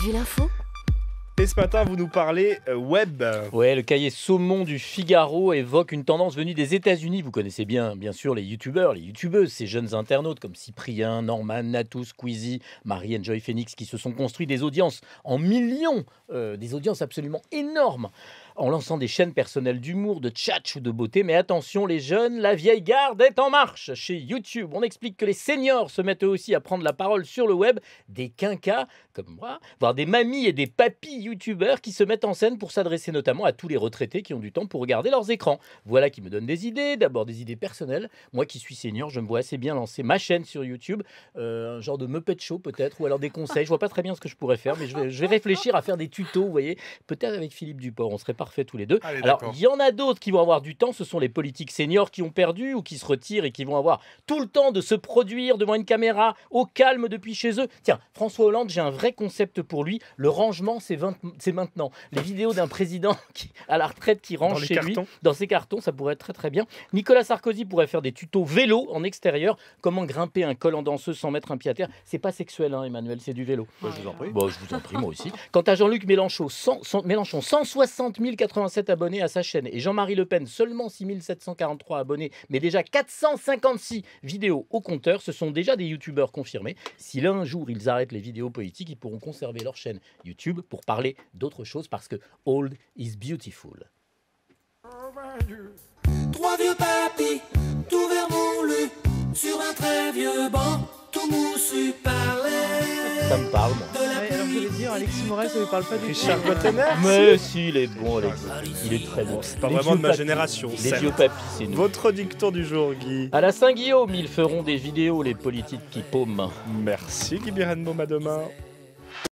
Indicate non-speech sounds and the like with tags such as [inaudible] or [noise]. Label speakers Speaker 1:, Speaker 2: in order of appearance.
Speaker 1: vu l'info
Speaker 2: Et ce matin, vous nous parlez euh, web.
Speaker 3: Ouais, le cahier Saumon du Figaro évoque une tendance venue des États-Unis. Vous connaissez bien, bien sûr, les youtubeurs, les youtubeuses, ces jeunes internautes comme Cyprien, Norman, Natou, Squeezie, Marie Joy Phoenix qui se sont construits des audiences en millions, euh, des audiences absolument énormes en lançant des chaînes personnelles d'humour, de tchatch ou de beauté. Mais attention, les jeunes, la vieille garde est en marche. Chez YouTube, on explique que les seniors se mettent eux aussi à prendre la parole sur le web, des quinquas comme moi, voire des mamies et des papis youtubeurs qui se mettent en scène pour s'adresser notamment à tous les retraités qui ont du temps pour regarder leurs écrans. Voilà qui me donne des idées, d'abord des idées personnelles. Moi qui suis senior, je me vois assez bien lancer ma chaîne sur YouTube, euh, un genre de Muppet Show peut-être, ou alors des conseils. Je vois pas très bien ce que je pourrais faire, mais je vais, réfléchir à faire des tutos, vous voyez, peut-être avec Philippe Duport, on serait parfait tous les deux.
Speaker 2: Allez,
Speaker 3: alors, il y en a d'autres qui vont avoir du temps, ce sont les politiques seniors qui ont perdu ou qui se retirent et qui vont avoir tout le temps de se produire devant une caméra au calme depuis chez eux. Tiens, François Hollande, j'ai un vrai concept pour lui. Le rangement, c'est 20 c'est maintenant. Les vidéos d'un président [laughs] qui, à la retraite qui range chez lui,
Speaker 2: cartons.
Speaker 3: dans ses cartons, ça pourrait être très très bien. Nicolas Sarkozy pourrait faire des tutos vélo en extérieur. Comment grimper un col en danseuse sans mettre un pied à terre? C'est pas sexuel, hein, Emmanuel, c'est du vélo.
Speaker 2: Bah, je vous en prie.
Speaker 3: Bon, je vous en prie, moi aussi. Quant à Jean-Luc Mélenchon, 100 100 Mélenchon, 160 087 abonnés à sa chaîne. Et Jean-Marie Le Pen, seulement 6 743 abonnés, mais déjà 456 vidéos au compteur. Ce sont déjà des youtubeurs confirmés. Si l'un jour ils arrêtent les vidéos politiques, ils pourront conserver leur chaîne YouTube pour parler d'autre chose parce que old is beautiful.
Speaker 4: Trois vieux papis, tout sur un très vieux banc, tout moussu parlait
Speaker 3: Ça me parle, moi.
Speaker 5: Ouais, alors
Speaker 4: pluie.
Speaker 5: j'allais dire, Alexis Moret, ça lui parle pas du tout.
Speaker 2: Richard Wattener
Speaker 3: Mais si, il est bon, Alex. Il est très bon.
Speaker 2: C'est pas
Speaker 3: Les
Speaker 2: vraiment de ma
Speaker 3: papis.
Speaker 2: génération.
Speaker 3: Les
Speaker 2: certes.
Speaker 3: vieux papis, c'est nous.
Speaker 2: Votre dicton du jour, Guy.
Speaker 3: À la Saint-Guillaume, ils feront des vidéos, les politiques qui paument.
Speaker 2: Merci, Guy Birenbaum, à demain.